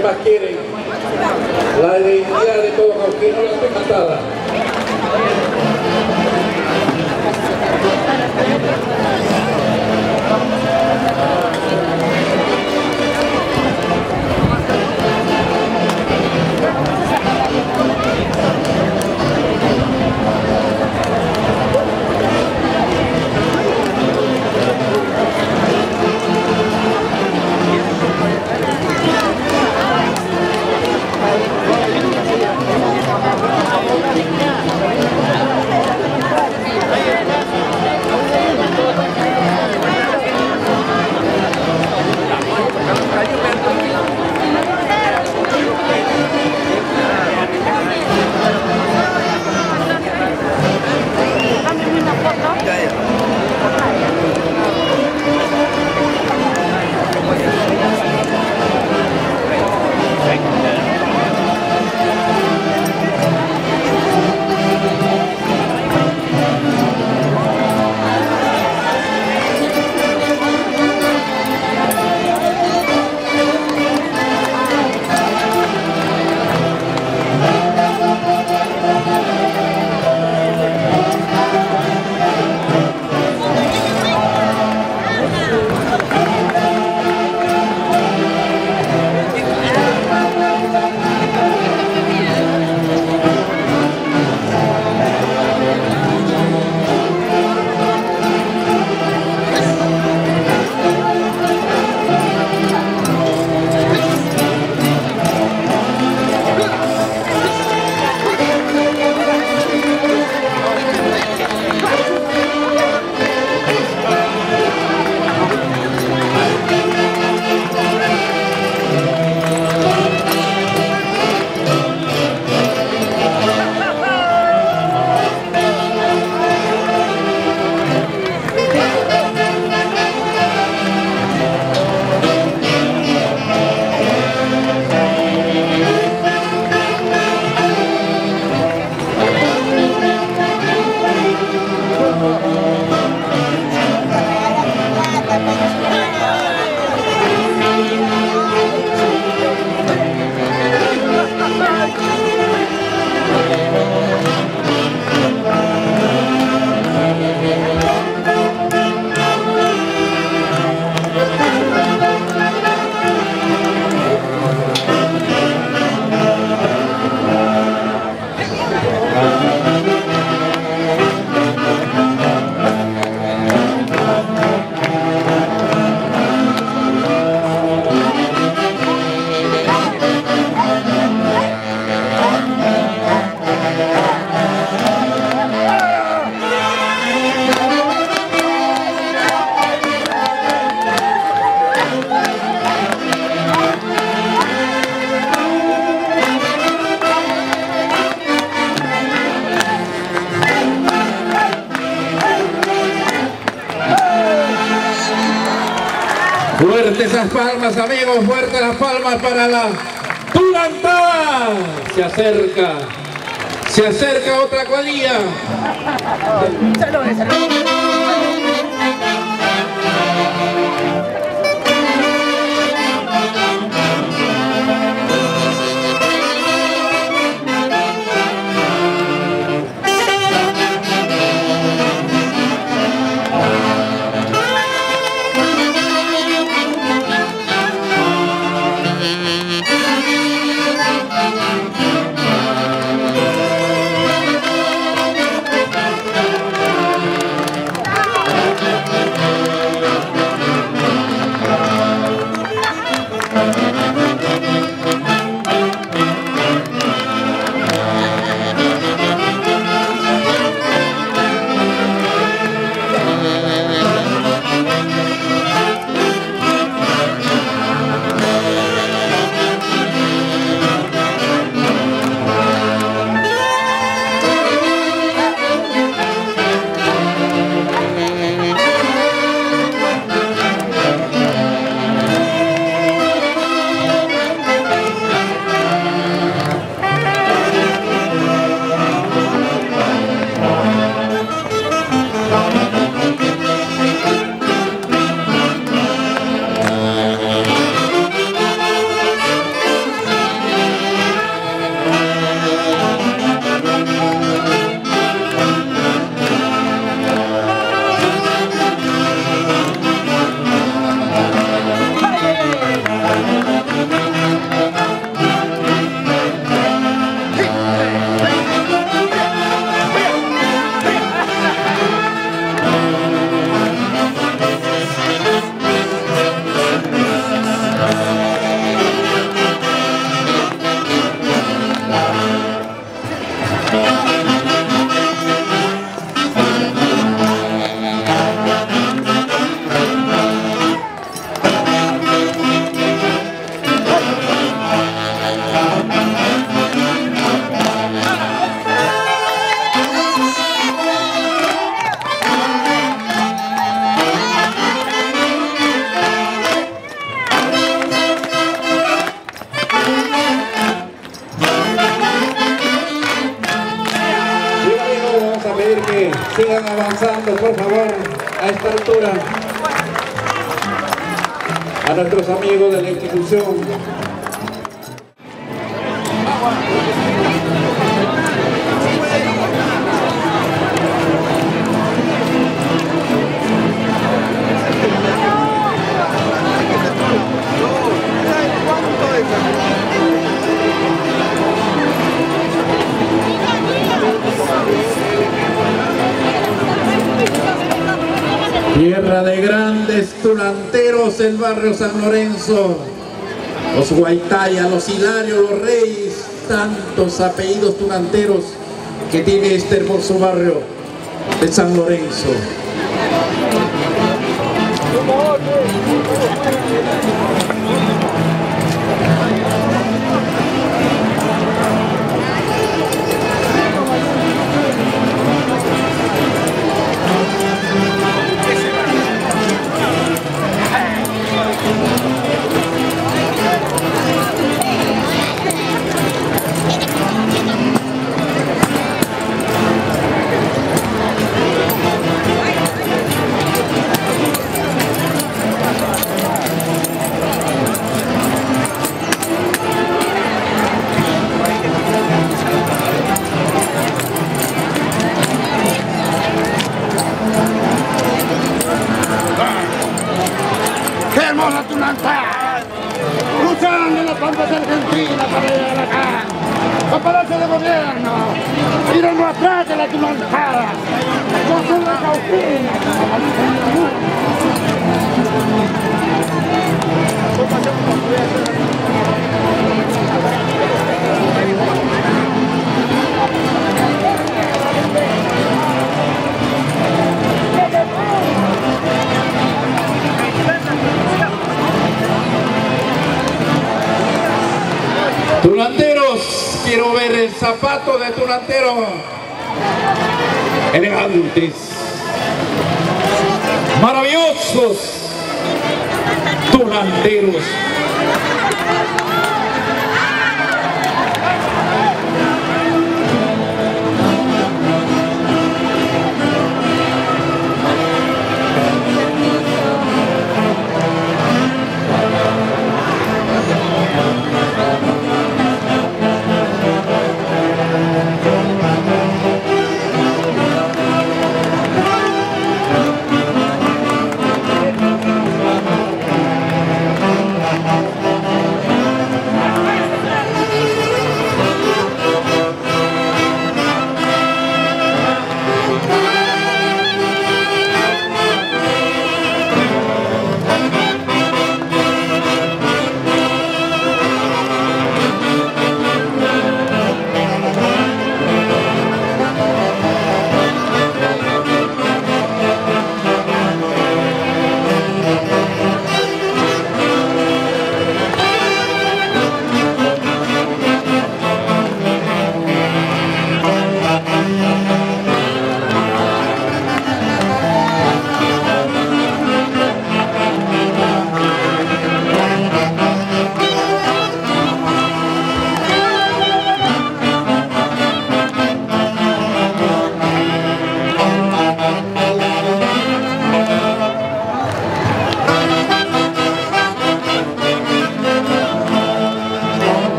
¿Qué más quieren? La identidad de todo Cauquí no la fue cantada. Fuerte esas palmas, amigos, fuerte las palmas para la Tulantada. Se acerca, se acerca otra cuadrilla. Esta altura. A nuestros amigos de la institución. Tierra de grandes tulanteros, el barrio San Lorenzo, los Guaitaya, los Hilarios, los Reyes, tantos apellidos tulanteros que tiene este hermoso barrio de San Lorenzo. Atrás de la Tunantá. Con su recautina. Tulanteros, quiero ver el zapato de tulantero. Elegantes. Maravillosos. tunanteros.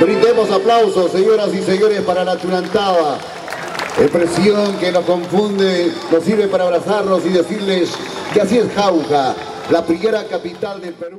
Brindemos aplausos, señoras y señores, para la Churantaba. Expresión que nos confunde, nos sirve para abrazarnos y decirles que así es Jauja, la primera capital del Perú.